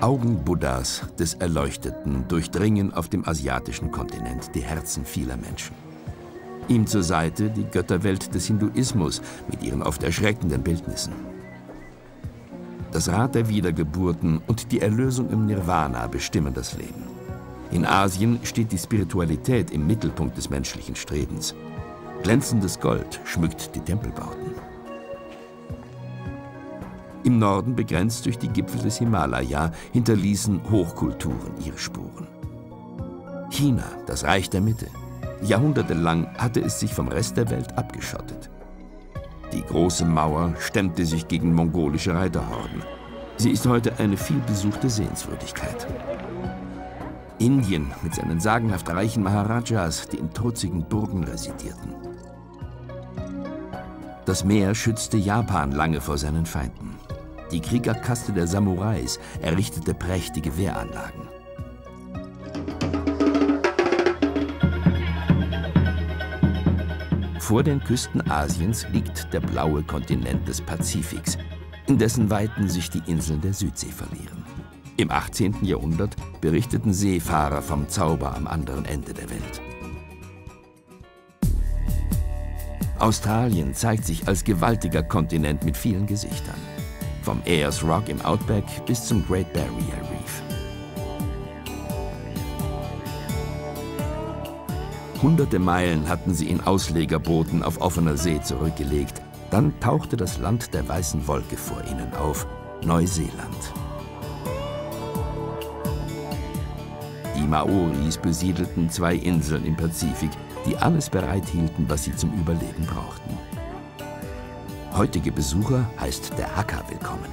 Augen Buddhas des Erleuchteten durchdringen auf dem asiatischen Kontinent die Herzen vieler Menschen. Ihm zur Seite die Götterwelt des Hinduismus mit ihren oft erschreckenden Bildnissen. Das Rad der Wiedergeburten und die Erlösung im Nirvana bestimmen das Leben. In Asien steht die Spiritualität im Mittelpunkt des menschlichen Strebens. Glänzendes Gold schmückt die Tempelbauten. Im Norden, begrenzt durch die Gipfel des Himalaya, hinterließen Hochkulturen ihre Spuren. China, das Reich der Mitte. Jahrhundertelang hatte es sich vom Rest der Welt abgeschottet. Die große Mauer stemmte sich gegen mongolische Reiterhorden. Sie ist heute eine vielbesuchte Sehenswürdigkeit. Indien mit seinen sagenhaft reichen Maharajas, die in trutzigen Burgen residierten. Das Meer schützte Japan lange vor seinen Feinden. Die Kriegerkaste der Samurais errichtete prächtige Wehranlagen. Vor den Küsten Asiens liegt der blaue Kontinent des Pazifiks, in dessen Weiten sich die Inseln der Südsee verlieren. Im 18. Jahrhundert berichteten Seefahrer vom Zauber am anderen Ende der Welt. Australien zeigt sich als gewaltiger Kontinent mit vielen Gesichtern. Vom Ayers Rock im Outback bis zum Great Barrier Reef. Hunderte Meilen hatten sie in Auslegerbooten auf offener See zurückgelegt. Dann tauchte das Land der weißen Wolke vor ihnen auf, Neuseeland. Die Maoris besiedelten zwei Inseln im Pazifik, die alles bereithielten, was sie zum Überleben brauchten. Heutige Besucher heißt der Hakka willkommen.